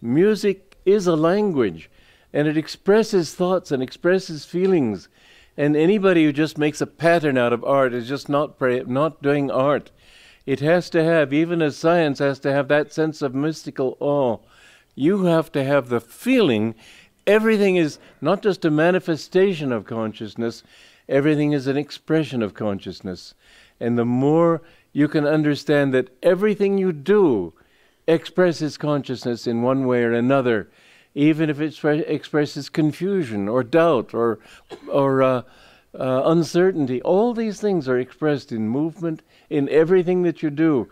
Music is a language, and it expresses thoughts and expresses feelings. And anybody who just makes a pattern out of art is just not not doing art. It has to have, even as science has to have that sense of mystical awe. You have to have the feeling everything is not just a manifestation of consciousness, everything is an expression of consciousness. And the more you can understand that everything you do expresses consciousness in one way or another, even if it expresses confusion or doubt or, or uh, uh, uncertainty. All these things are expressed in movement, in everything that you do.